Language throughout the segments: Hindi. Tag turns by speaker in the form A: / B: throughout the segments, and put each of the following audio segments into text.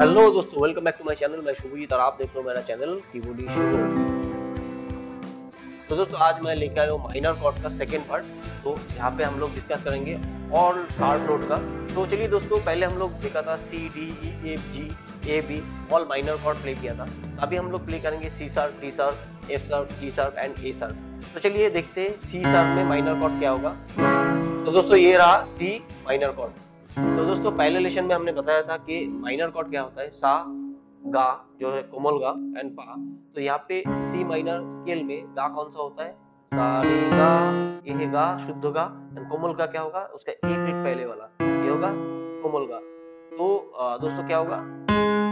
A: हेलो दोस्तों welcome back to my channel मैं शुभजीत और आप देख रहे हो मेरा चैनल कीबोर्डी शुभ तो दोस्तों, आज मैं लेकर आया हूँ माइनर कॉर्ड का सेकेंड पार्ट तो यहाँ पे हम लोग डिस्कस करेंगे ऑल हार्ड नोट का. तो चलिए दोस्तों, पहले हम लोग देखा था C D E F G A B all minor chord play किया था. अभी हम लोग प्ले करेंगे C sharp D sharp F sharp G sharp and A sharp तो चलिए देखते हैं सी शार्प में माइनर कॉर्ड क्या होगा. तो दोस्तों, ये रहा सी माइनर कॉर्ड तो दोस्तों, पहले लेशन में हमने बताया था कि माइनर कॉर्ड क्या होता है? सा, गा, जो है कोमल गा एंड पा। तो यहाँ पे सी माइनर स्केल में गा कौन सा होता है? सा, रे, गा ये गा, शुद्ध गा एंड कोमल गा क्या होगा? उसका एक रिट पहले वाला, ये होगा कोमल गा। तो दोस्तों क्या होगा?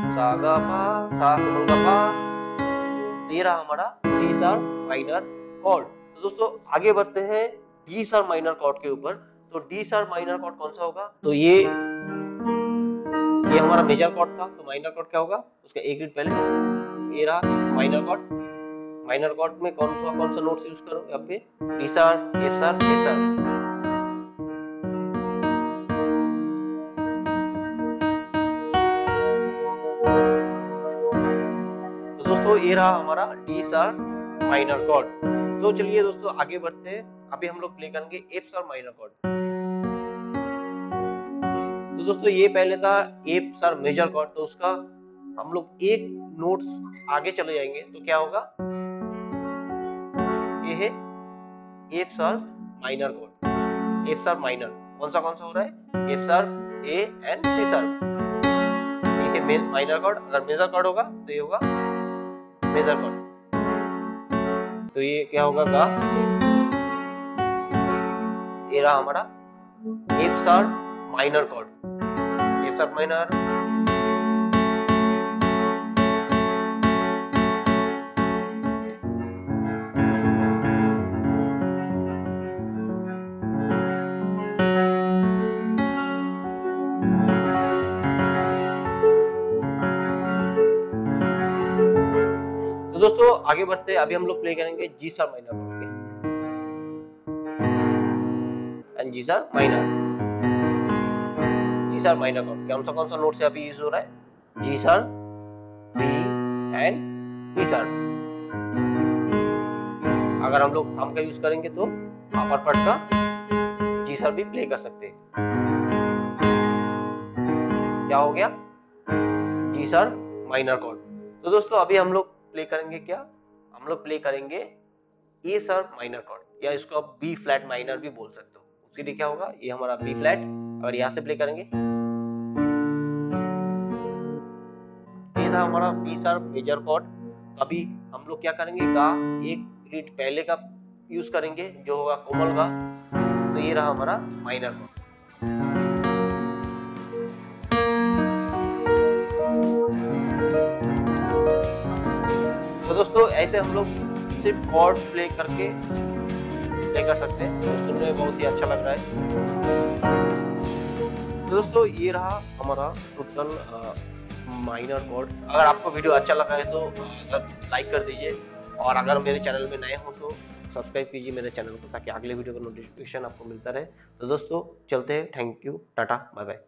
A: सा, गा, पा, सा, कोमल गा, पा। तो ये रहा हमारा सी सार माइनर कॉर्ड तो दोस्तों, आगे बढ़ते हैं डी सार माइनर कॉर्ड के ऊपर। तो डी सर माइनर कॉर्ड कौन सा होगा? तो ये ये हमारा मेजर कॉर्ड था तो माइनर कॉर्ड क्या होगा? उसका एक ग्रेड पहले, ये रहा माइनर कॉर्ड माइनर कॉर्ड में कौन सा कौन सा नोट्स यूज़ करो यहाँ पे D sharp F sharp A तो ये रहा हमारा डी शार्प माइनर कॉर्ड तो चलिए दोस्तों, आगे बढ़ते हैं। अभी हम लोग प्ले करेंगे एफ़ शार्प माइनर कॉर्ड तो दोस्तों, ये पहले था एफ़ सर मेजर कॉर्ड तो उसका हम लोग एक नोट आगे चले जाएँगे। तो क्या होगा? ये है F sharp minor chord F sharp minor कौन सा कौन सा हो रहा है? F sharp A and C sharp ठीक है माइनर कॉर्ड अगर मेजर कॉर्ड होगा तो ये होगा मेजर कॉर्ड तो ये क्या होगा? गा ये रहा हमारा एफ़ सर माइनर कॉर्ड सब माइनर तो दोस्तों, आगे बढ़ते हैं। अभी हम लोग प्ले करेंगे G sharp minor and G sharp minor G sharp minor chord कौन सा कौन सा नोट से अभी यूज़ हो रहा है? G sharp B and D sharp अगर हम लोग थम का यूज़ करेंगे तो अपर पट का जी सर भी प्ले कर सकते हैं। क्या हो गया? जी सर माइनर कॉर्ड तो दोस्तों, अभी हम लोग प्ले करेंगे क्या? हम लोग प्ले करेंगे ए सर माइनर कॉर्ड या इसको आप बी फ्लैट माइनर भी बोल सकते हो। उसके लिए क्या होगा? ये हमारा बी फ्लैट अगर यहाँ से प्ले करेंगे। ये था हमारा बी शार्प मेजर कॉर्ड अभी हम लोग क्या करेंगे? गा एक रीड पहले का यूज़ करेंगे, जो होगा कोमल गा। तो ये रहा हमारा माइनर कॉर्ड तो दोस्तों, ऐसे हम लोग सिर्फ़ कॉर्ड प्ले करके प्ले कर सकते। हैं सुनने में बहुत ही अच्छा लग रहा है। दोस्तों, ये रहा हमारा टोटल माइनर कॉर्ड अगर आपको वीडियो अच्छा लगा है तो लाइक कर दीजिए। और अगर मेरे चैनल में नए हो तो सब्सक्राइब कीजिए मेरे चैनल को ताकि अगले वीडियो का नोटिफिकेशन आपको मिलता रहे। तो दोस्तों, चलते हैं। Thank you tata bye bye